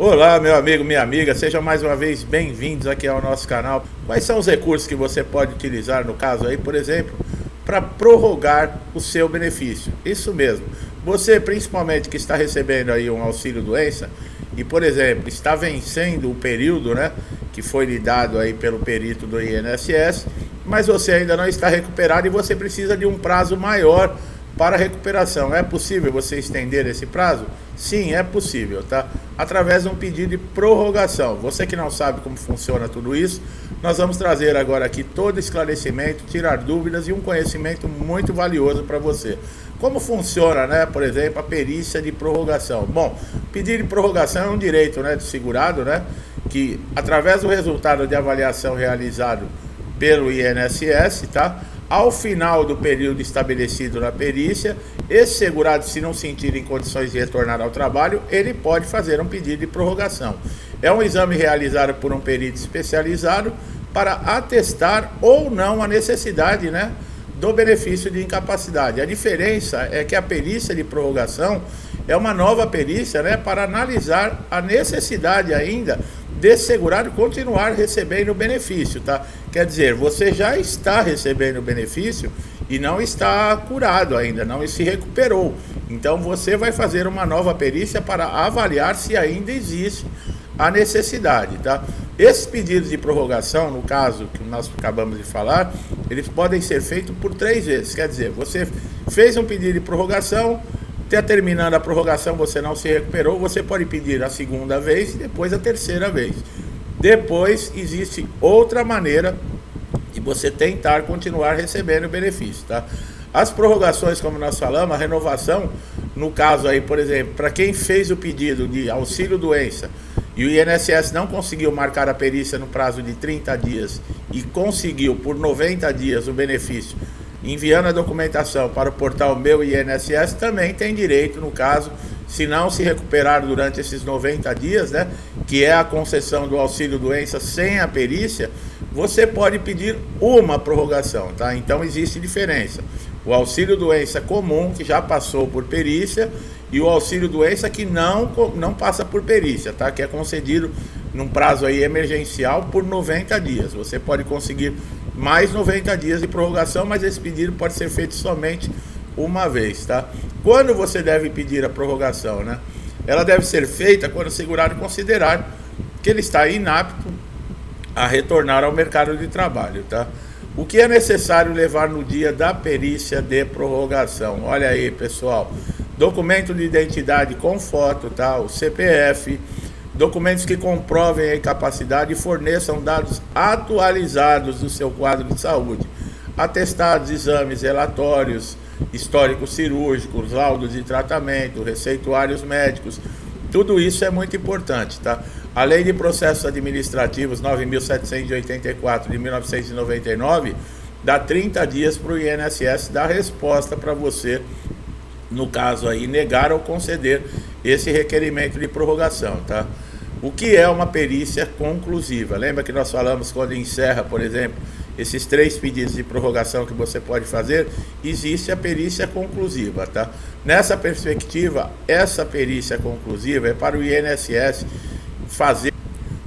Olá, meu amigo, minha amiga, sejam mais uma vez bem-vindos aqui ao nosso canal. Quais são os recursos que você pode utilizar, no caso aí, por exemplo, para prorrogar o seu benefício? Isso mesmo. Você, principalmente que está recebendo aí um auxílio doença e, por exemplo, está vencendo o período, né, que foi lhe dado aí pelo perito do INSS, mas você ainda não está recuperado e você precisa de um prazo maior para recuperação. É possível você estender esse prazo? Sim, é possível, tá? Através de um pedido de prorrogação. Você que não sabe como funciona tudo isso, nós vamos trazer agora aqui todo esclarecimento, tirar dúvidas e um conhecimento muito valioso para você. Como funciona, né, por exemplo, a perícia de prorrogação? Bom, pedir de prorrogação é um direito, né, do segurado, né, que através do resultado de avaliação realizado pelo INSS, tá? Ao final do período estabelecido na perícia, esse segurado, se não sentir em condições de retornar ao trabalho, ele pode fazer um pedido de prorrogação. É um exame realizado por um perito especializado para atestar ou não a necessidade né, do benefício de incapacidade. A diferença é que a perícia de prorrogação é uma nova perícia né, para analisar a necessidade ainda desse segurado continuar recebendo o benefício, tá? Quer dizer, você já está recebendo o benefício e não está curado ainda, não se recuperou. Então você vai fazer uma nova perícia para avaliar se ainda existe a necessidade, tá? Esses pedidos de prorrogação, no caso que nós acabamos de falar, eles podem ser feitos por três vezes. Quer dizer, você fez um pedido de prorrogação, até terminando a prorrogação você não se recuperou, você pode pedir a segunda vez e depois a terceira vez. Depois existe outra maneira de você tentar continuar recebendo o benefício, tá? As prorrogações, como nós falamos, a renovação, no caso aí, por exemplo, para quem fez o pedido de auxílio doença e o INSS não conseguiu marcar a perícia no prazo de 30 dias e conseguiu por 90 dias o benefício enviando a documentação para o portal Meu INSS, também tem direito, no caso, se não se recuperar durante esses 90 dias, né, que é a concessão do auxílio doença sem a perícia, você pode pedir uma prorrogação, tá? Então existe diferença. O auxílio doença comum, que já passou por perícia, e o auxílio doença que não, não passa por perícia, tá? Que é concedido num prazo aí emergencial por 90 dias. Você pode conseguir mais 90 dias de prorrogação, mas esse pedido pode ser feito somente uma vez, tá? Quando você deve pedir a prorrogação, né? Ela deve ser feita quando o segurado considerar que ele está inapto a retornar ao mercado de trabalho, tá? O que é necessário levar no dia da perícia de prorrogação? Olha aí, pessoal. Documento de identidade com foto, tá? O CPF, documentos que comprovem a incapacidade e forneçam dados atualizados do seu quadro de saúde, atestados, exames, relatórios, históricos cirúrgicos, laudos de tratamento, receituários médicos, tudo isso é muito importante, tá? A Lei de Processos Administrativos 9.784 de 1999 dá 30 dias para o INSS dar resposta para você, no caso aí, negar ou conceder esse requerimento de prorrogação, tá? O que é uma perícia conclusiva? Lembra que nós falamos quando encerra, por exemplo, esses três pedidos de prorrogação que você pode fazer, existe a perícia conclusiva, tá? Nessa perspectiva, essa perícia conclusiva é para o INSS fazer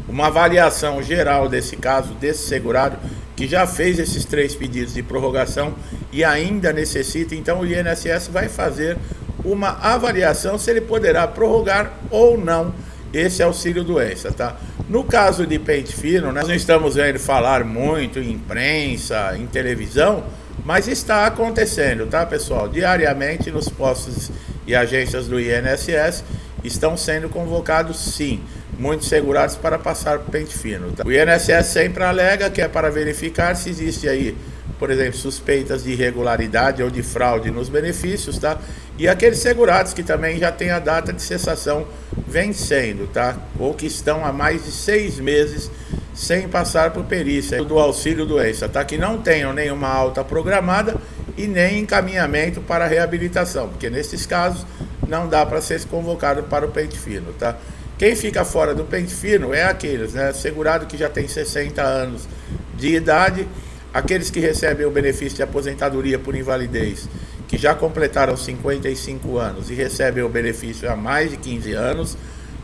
uma avaliação geral desse caso, desse segurado, que já fez esses três pedidos de prorrogação e ainda necessita, então o INSS vai fazer uma avaliação se ele poderá prorrogar ou não esse auxílio doença, tá? No caso de pente fino, nós não estamos vendo falar muito em imprensa, em televisão, mas está acontecendo, tá, pessoal? Diariamente nos postos e agências do INSS estão sendo convocados, sim, muitos segurados para passar pente fino. Tá? O INSS sempre alega que é para verificar se existe aí por exemplo, suspeitas de irregularidade ou de fraude nos benefícios, tá? E aqueles segurados que também já têm a data de cessação vencendo, tá? Ou que estão há mais de seis meses sem passar por perícia do auxílio doença, tá? Que não tenham nenhuma alta programada e nem encaminhamento para reabilitação, porque nesses casos não dá para ser convocado para o pente fino, tá? Quem fica fora do pente fino é aqueles, né? Segurado que já tem 60 anos de idade Aqueles que recebem o benefício de aposentadoria por invalidez, que já completaram 55 anos e recebem o benefício há mais de 15 anos,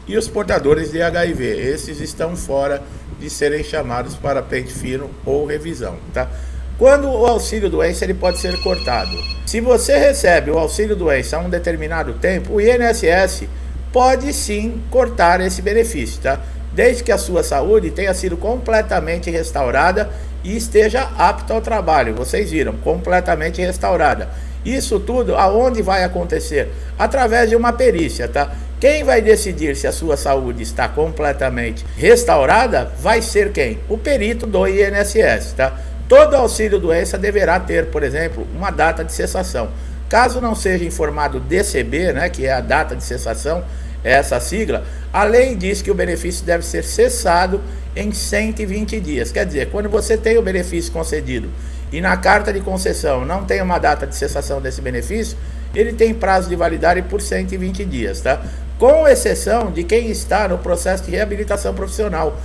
e os portadores de HIV. Esses estão fora de serem chamados para pente fino ou revisão, tá? Quando o auxílio doença ele pode ser cortado. Se você recebe o auxílio doença a um determinado tempo, o INSS pode sim cortar esse benefício, tá? Desde que a sua saúde tenha sido completamente restaurada e esteja apto ao trabalho. Vocês viram, completamente restaurada. Isso tudo aonde vai acontecer? Através de uma perícia, tá? Quem vai decidir se a sua saúde está completamente restaurada vai ser quem? O perito do INSS, tá? Todo auxílio doença deverá ter, por exemplo, uma data de cessação. Caso não seja informado DCB, né, que é a data de cessação, é essa sigla, a lei diz que o benefício deve ser cessado em 120 dias. Quer dizer, quando você tem o benefício concedido e na carta de concessão não tem uma data de cessação desse benefício, ele tem prazo de validade por 120 dias, tá? Com exceção de quem está no processo de reabilitação profissional.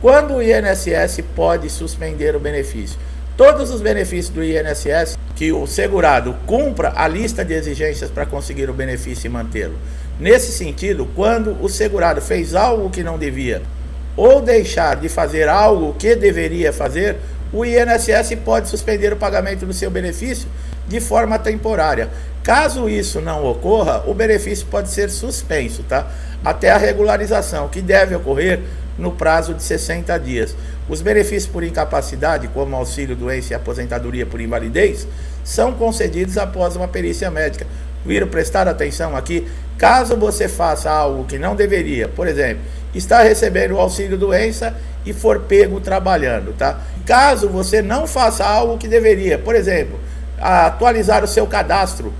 Quando o INSS pode suspender o benefício? Todos os benefícios do INSS que o segurado cumpra a lista de exigências para conseguir o benefício e mantê-lo. Nesse sentido, quando o segurado fez algo que não devia ou deixar de fazer algo que deveria fazer, o INSS pode suspender o pagamento do seu benefício de forma temporária. Caso isso não ocorra, o benefício pode ser suspenso, tá? Até a regularização, que deve ocorrer no prazo de 60 dias. Os benefícios por incapacidade, como auxílio doença e aposentadoria por invalidez, são concedidos após uma perícia médica. Viram prestar atenção aqui? Caso você faça algo que não deveria, por exemplo, está recebendo o auxílio doença e for pego trabalhando, tá? Caso você não faça algo que deveria, por exemplo, atualizar o seu cadastro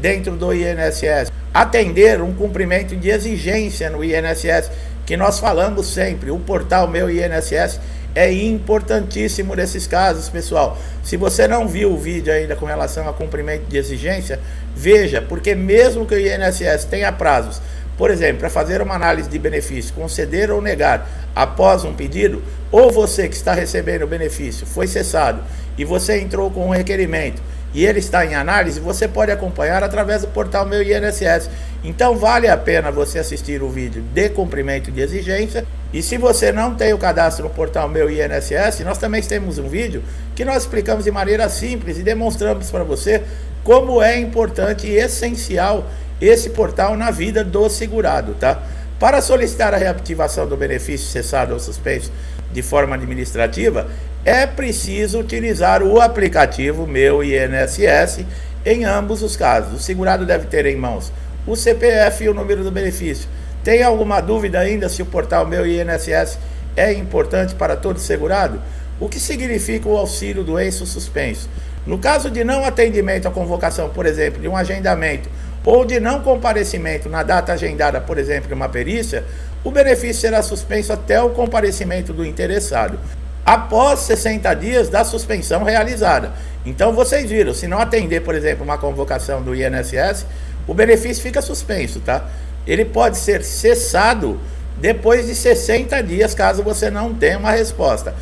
dentro do INSS, atender um cumprimento de exigência no INSS, que nós falamos sempre, o portal Meu INSS é importantíssimo nesses casos, pessoal. Se você não viu o vídeo ainda com relação a cumprimento de exigência, veja, porque mesmo que o INSS tenha prazos, por exemplo, para fazer uma análise de benefício, conceder ou negar após um pedido, ou você que está recebendo o benefício foi cessado e você entrou com um requerimento e ele está em análise, você pode acompanhar através do portal Meu INSS. Então vale a pena você assistir o vídeo de cumprimento de exigência. E se você não tem o cadastro no portal Meu INSS, nós também temos um vídeo que nós explicamos de maneira simples e demonstramos para você como é importante e essencial esse portal na vida do segurado, tá? Para solicitar a reativação do benefício cessado ou suspenso de forma administrativa, é preciso utilizar o aplicativo Meu INSS em ambos os casos. O segurado deve ter em mãos o CPF e o número do benefício. Tem alguma dúvida ainda se o portal Meu INSS é importante para todo segurado? O que significa o auxílio doença suspenso? No caso de não atendimento à convocação, por exemplo, de um agendamento ou de não comparecimento na data agendada, por exemplo, de uma perícia, o benefício será suspenso até o comparecimento do interessado após 60 dias da suspensão realizada. Então vocês viram, se não atender, por exemplo, uma convocação do INSS, o benefício fica suspenso, tá? Ele pode ser cessado depois de 60 dias, caso você não tenha uma resposta.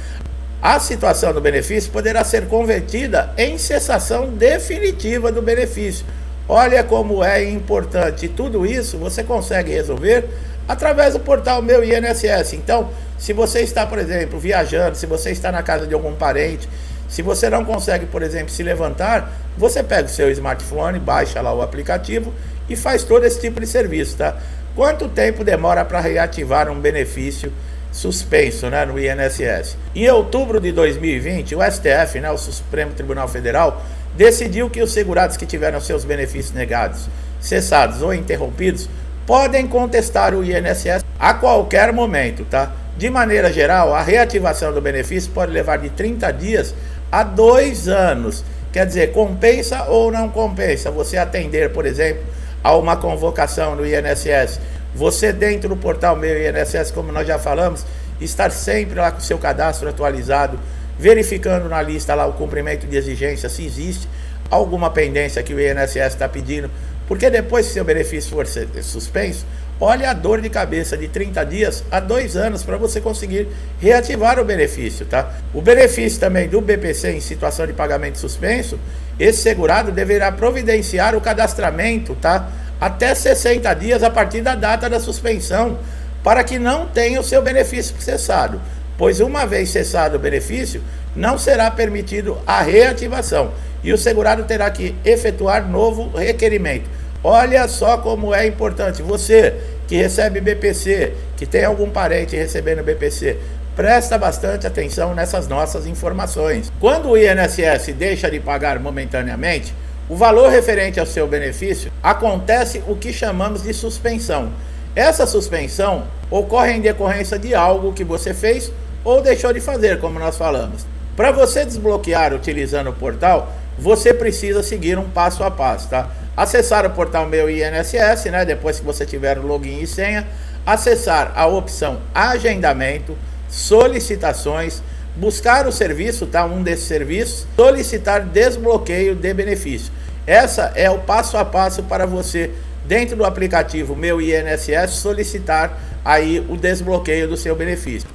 A situação do benefício poderá ser convertida em cessação definitiva do benefício. Olha como é importante. Tudo isso você consegue resolver através do portal Meu INSS. Então, se você está, por exemplo, viajando, se você está na casa de algum parente, se você não consegue, por exemplo, se levantar, você pega o seu smartphone, baixa lá o aplicativo e faz todo esse tipo de serviço, tá? Quanto tempo demora para reativar um benefício suspenso né, no INSS? Em outubro de 2020, o STF, né, o Supremo Tribunal Federal, decidiu que os segurados que tiveram seus benefícios negados, cessados ou interrompidos podem contestar o INSS a qualquer momento, tá? De maneira geral, a reativação do benefício pode levar de 30 dias a dois anos. Quer dizer, compensa ou não compensa você atender, por exemplo, a uma convocação no INSS. Você dentro do portal Meu INSS, como nós já falamos, estar sempre lá com o seu cadastro atualizado, verificando na lista lá o cumprimento de exigência, se existe alguma pendência que o INSS está pedindo porque depois que seu benefício for suspenso, olha a dor de cabeça de 30 dias a dois anos para você conseguir reativar o benefício, tá? O benefício também do BPC em situação de pagamento suspenso, esse segurado deverá providenciar o cadastramento, tá? Até 60 dias a partir da data da suspensão, para que não tenha o seu benefício cessado, pois uma vez cessado o benefício, não será permitido a reativação e o segurado terá que efetuar novo requerimento. Olha só como é importante. Você que recebe BPC, que tem algum parente recebendo BPC, presta bastante atenção nessas nossas informações. Quando o INSS deixa de pagar momentaneamente, o valor referente ao seu benefício acontece o que chamamos de suspensão. Essa suspensão ocorre em decorrência de algo que você fez ou deixou de fazer, como nós falamos. Para você desbloquear utilizando o portal, você precisa seguir um passo a passo, tá? Acessar o portal Meu INSS, né? Depois que você tiver o login e senha, acessar a opção Agendamento, Solicitações, buscar o serviço, tá? Um desses serviços, solicitar desbloqueio de benefício. Essa é o passo a passo para você dentro do aplicativo Meu INSS solicitar aí o desbloqueio do seu benefício.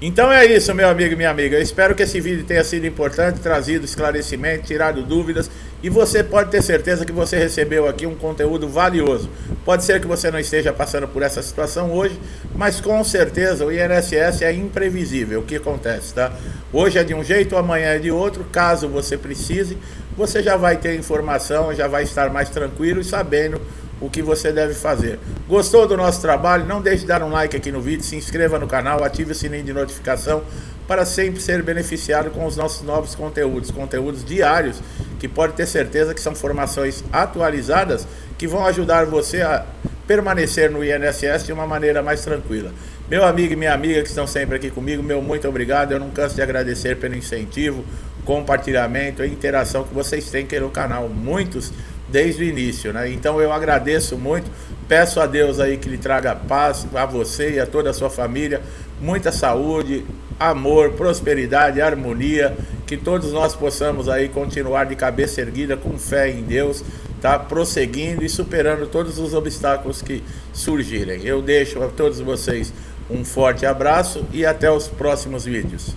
Então é isso, meu amigo e minha amiga. Eu espero que esse vídeo tenha sido importante, trazido esclarecimento, tirado dúvidas. E você pode ter certeza que você recebeu aqui um conteúdo valioso. Pode ser que você não esteja passando por essa situação hoje, mas com certeza o INSS é imprevisível o que acontece, tá? Hoje é de um jeito, amanhã é de outro. Caso você precise, você já vai ter informação, já vai estar mais tranquilo e sabendo o que você deve fazer. Gostou do nosso trabalho? Não deixe de dar um like aqui no vídeo, se inscreva no canal, ative o sininho de notificação para sempre ser beneficiado com os nossos novos conteúdos, conteúdos diários, que pode ter certeza que são formações atualizadas que vão ajudar você a permanecer no INSS de uma maneira mais tranquila. Meu amigo e minha amiga que estão sempre aqui comigo, meu muito obrigado. Eu não canso de agradecer pelo incentivo, compartilhamento e interação que vocês têm aqui no canal. Muitos desde o início, né? Então eu agradeço muito, peço a Deus aí que lhe traga paz a você e a toda a sua família, muita saúde, amor, prosperidade, harmonia, que todos nós possamos aí continuar de cabeça erguida com fé em Deus, tá? Prosseguindo e superando todos os obstáculos que surgirem. Eu deixo a todos vocês um forte abraço e até os próximos vídeos.